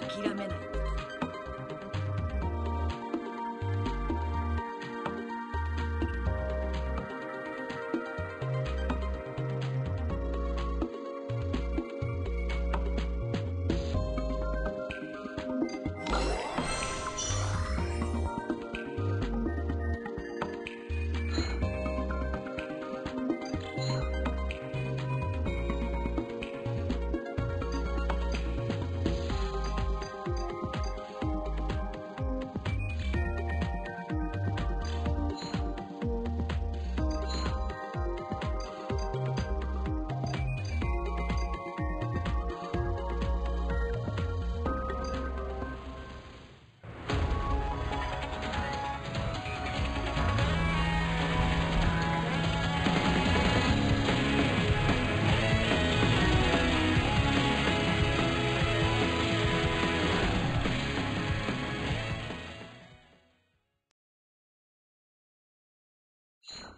諦めない。Yeah.